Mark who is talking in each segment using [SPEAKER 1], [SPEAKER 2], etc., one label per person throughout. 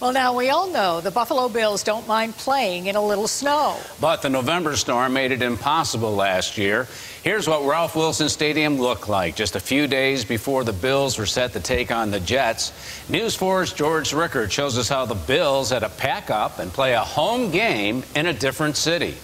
[SPEAKER 1] Well, now we all know the Buffalo Bills don't mind playing in a little snow.
[SPEAKER 2] But the Snowvember storm made it impossible last year. Here's what Ralph Wilson Stadium looked like just a few days before the Bills were set to take on the Jets. News 4's George Rickard shows us how the Bills had to pack up and play a home game in a different city.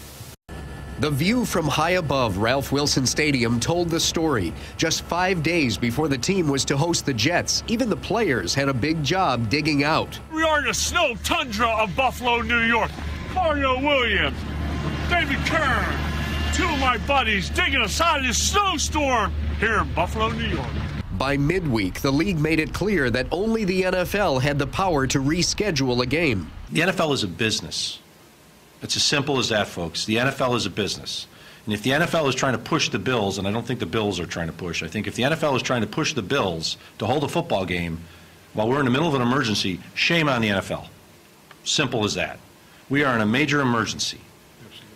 [SPEAKER 3] The view from high above Ralph Wilson Stadium told the story. Just five days before the team was to host the Jets, even the players had a big job digging out.
[SPEAKER 4] We are in the snow tundra of Buffalo, New York. Mario Williams, David Kern, two of my buddies digging aside this snowstorm here in Buffalo, New York.
[SPEAKER 3] By midweek, the league made it clear that only the NFL had the power to reschedule a game.
[SPEAKER 5] The NFL is a business. It's as simple as that, folks. The NFL is a business. And if the NFL is trying to push the Bills, and I don't think the Bills are trying to push, I think if the NFL is trying to push the Bills to hold a football game while we're in the middle of an emergency, shame on the NFL. Simple as that. We are in a major emergency.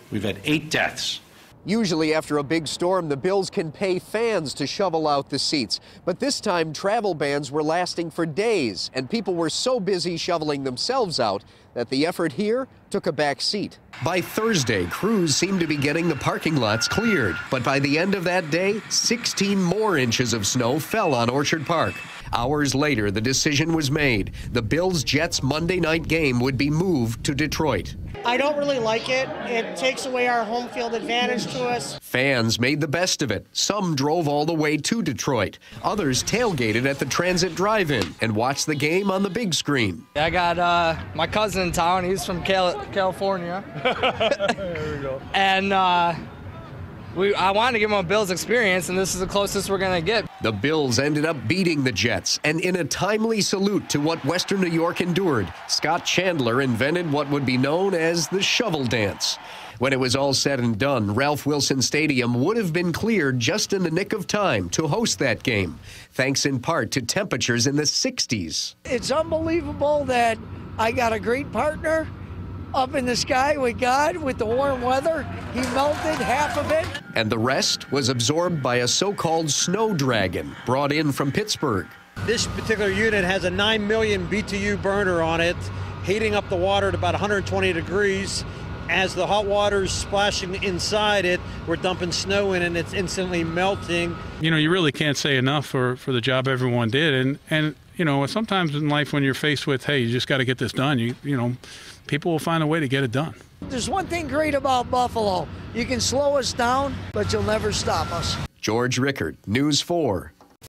[SPEAKER 5] We've had eight deaths.
[SPEAKER 3] Usually, after a big storm, the Bills can pay fans to shovel out the seats. But this time, travel bans were lasting for days, and people were so busy shoveling themselves out that the effort here took a back seat. By Thursday, crews seemed to be getting the parking lots cleared. But by the end of that day, 16 more inches of snow fell on Orchard Park. Hours later, the decision was made. The Bills Jets Monday night game would be moved to Detroit.
[SPEAKER 6] I don't really like it. It takes away our home field advantage to us.
[SPEAKER 3] Fans made the best of it. Some drove all the way to Detroit. Others tailgated at the Transit Drive In and watched the game on the big screen.
[SPEAKER 7] I got uh, my cousin in town. He's from Cal- California.
[SPEAKER 4] there we go.
[SPEAKER 7] And uh, we, I wanted to give them a Bills experience, and this is the closest we're going to get.
[SPEAKER 3] The Bills ended up beating the Jets, and in a timely salute to what Western New York endured, Scott Chandler invented what would be known as the shovel dance. When it was all said and done, Ralph Wilson Stadium would have been cleared just in the nick of time to host that game, thanks in part to temperatures in the 60s.
[SPEAKER 6] It's unbelievable that I got a great partner up in the sky with God with the warm weather. He melted half of it.
[SPEAKER 3] And the rest was absorbed by a so called snow dragon brought in from Pittsburgh.
[SPEAKER 8] This particular unit has a 9 million BTU burner on it, heating up the water at about 120 degrees. As the hot water is splashing inside it, we're dumping snow in and it's instantly melting.
[SPEAKER 9] You know, you really can't say enough for, for the job everyone did. And, and, you know, sometimes in life when you're faced with, hey, you just got to get this done, you, you know, people will find a way to get it done.
[SPEAKER 6] There's one thing great about Buffalo. You can slow us down, but you'll never stop us.
[SPEAKER 3] George Rickard, News 4.